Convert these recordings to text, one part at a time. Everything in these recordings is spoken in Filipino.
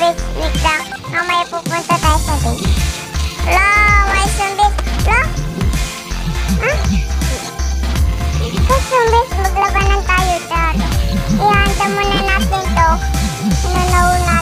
break week lang. Mamaya pupunta tayo sa beach. Lo, where's yung? Lo? Huh? Where's yung beach? Maglabanan tayo dyan. Ihanda muna natin to. Nanawunan.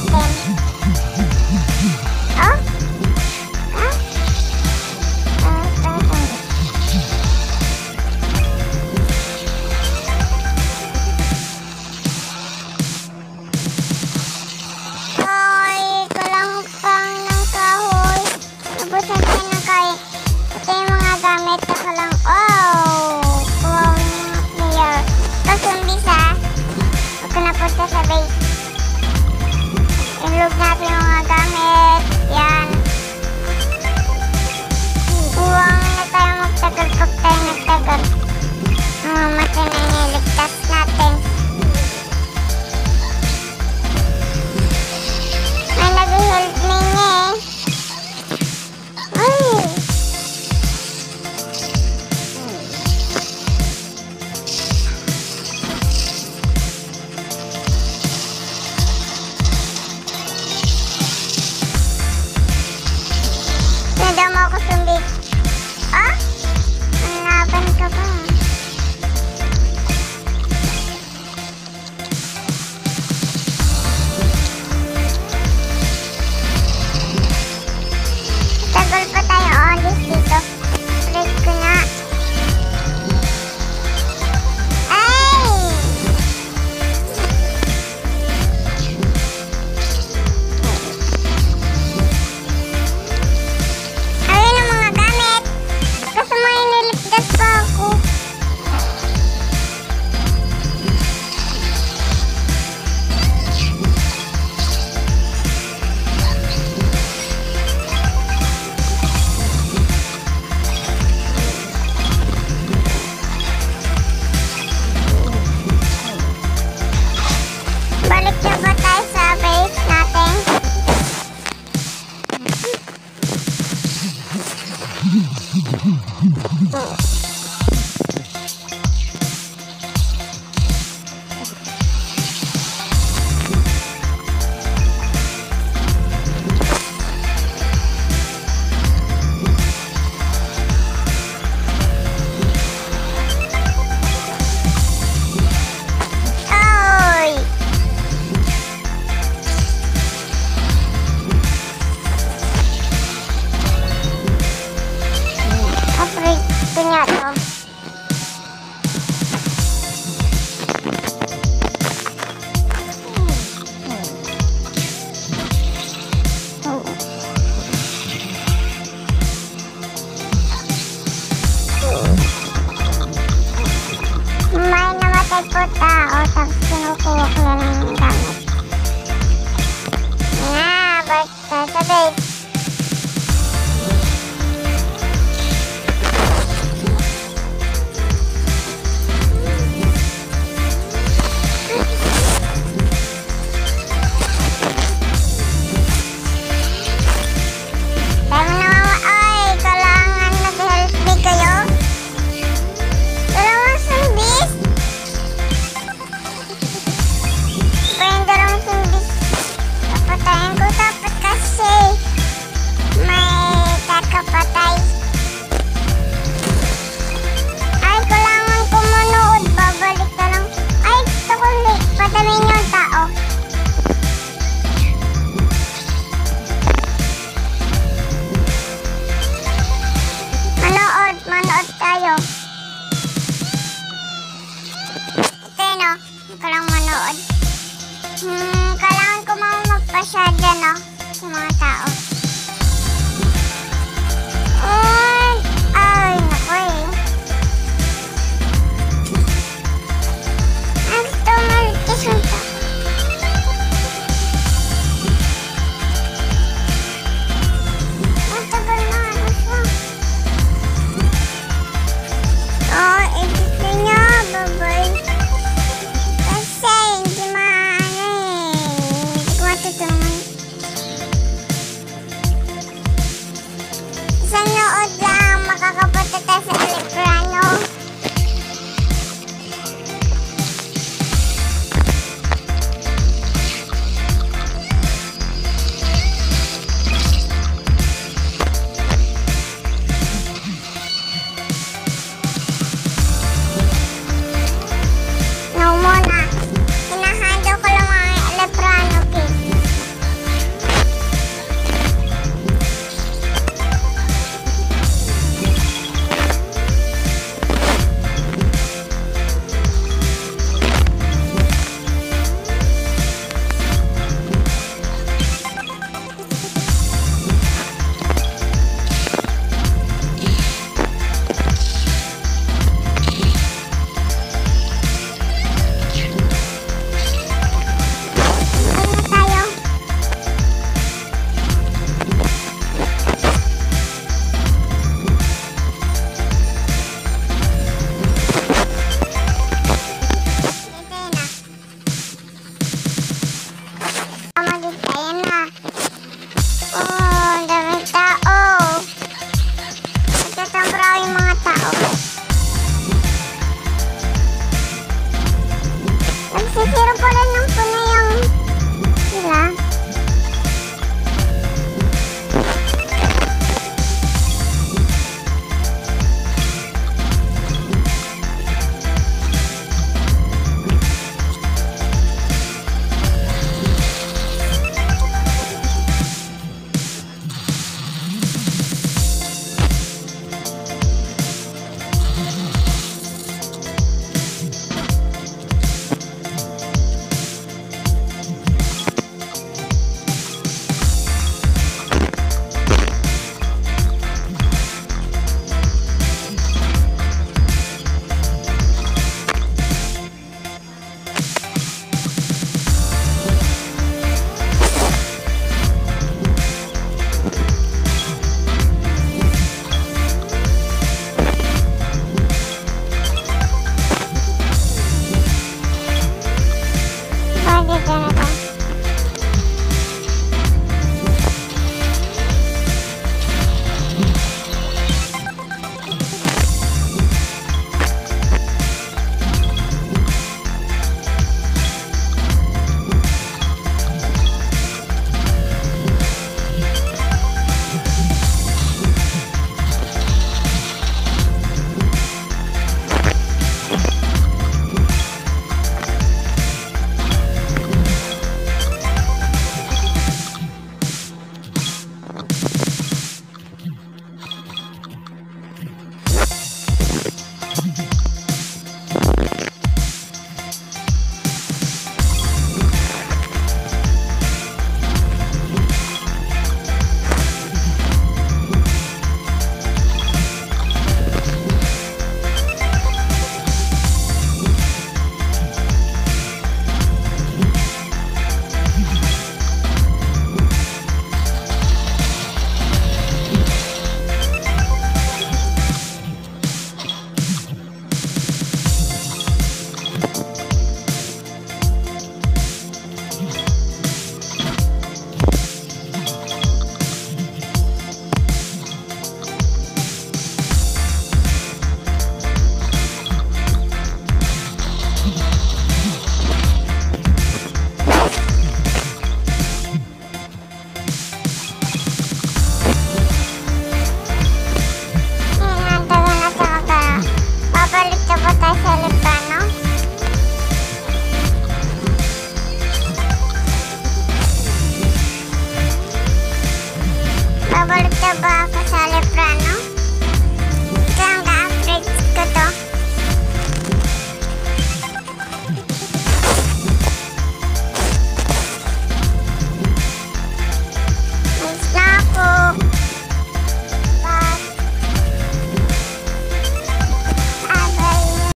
Oh,